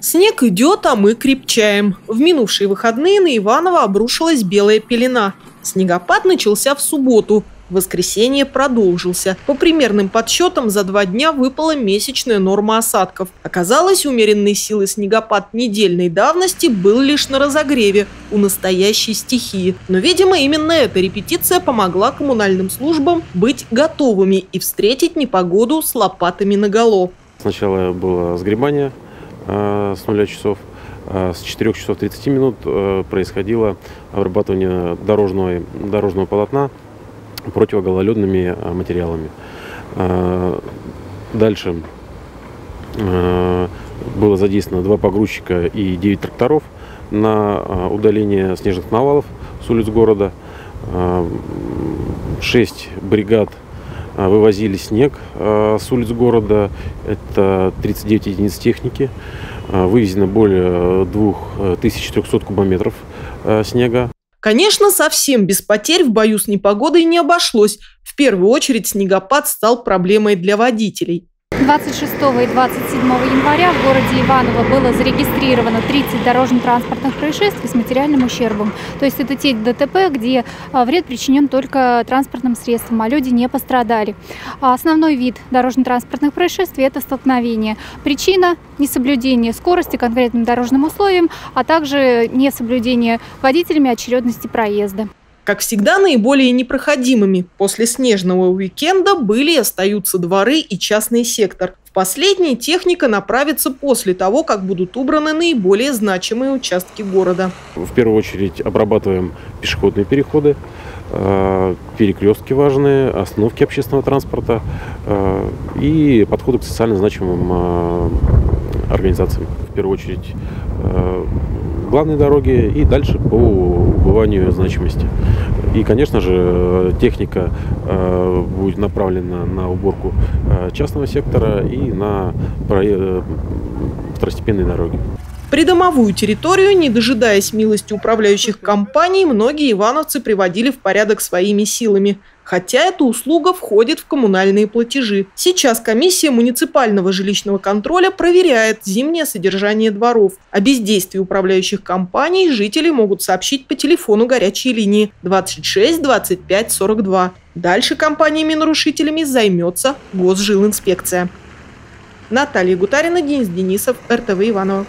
Снег идет, а мы крепчаем. В минувшие выходные на Иваново обрушилась белая пелена. Снегопад начался в субботу. В воскресенье продолжился. По примерным подсчетам, за два дня выпала месячная норма осадков. Оказалось, умеренной силы снегопад недельной давности был лишь на разогреве у настоящей стихии. Но, видимо, именно эта репетиция помогла коммунальным службам быть готовыми и встретить непогоду с лопатами наголо. Сначала было сгребание с нуля часов. Э, с 4 часов 30 минут э, происходило обрабатывание дорожного, дорожного полотна противогололедными материалами. Дальше было задействовано два погрузчика и 9 тракторов на удаление снежных навалов с улиц города. 6 бригад вывозили снег а, с улиц города. Это 39 единиц техники. А, вывезено более 2300 кубометров снега. Конечно, совсем без потерь в бою с непогодой не обошлось. В первую очередь снегопад стал проблемой для водителей. 26 и 27 января в городе Иваново было зарегистрировано 30 дорожно-транспортных происшествий с материальным ущербом. То есть это те ДТП, где а, вред причинен только транспортным средством, а люди не пострадали. А основной вид дорожно-транспортных происшествий – это столкновение. Причина – несоблюдение скорости конкретным дорожным условиям, а также несоблюдение водителями очередности проезда. Как всегда, наиболее непроходимыми после снежного уикенда были и остаются дворы и частный сектор. В последний техника направится после того, как будут убраны наиболее значимые участки города. В первую очередь обрабатываем пешеходные переходы, э, перекрестки важные, остановки общественного транспорта э, и подходы к социально значимым э, организациям. В первую очередь главной дороги и дальше по убыванию значимости. И, конечно же, техника э, будет направлена на уборку э, частного сектора и на э, второстепенные дороги. Придомовую территорию, не дожидаясь милости управляющих компаний, многие ивановцы приводили в порядок своими силами. Хотя эта услуга входит в коммунальные платежи. Сейчас комиссия муниципального жилищного контроля проверяет зимнее содержание дворов. О бездействии управляющих компаний жители могут сообщить по телефону горячей линии 26 25 42. Дальше компаниями-нарушителями займется Госжилинспекция. Наталья Гутарина, Денис Денисов, РТВ Иваново.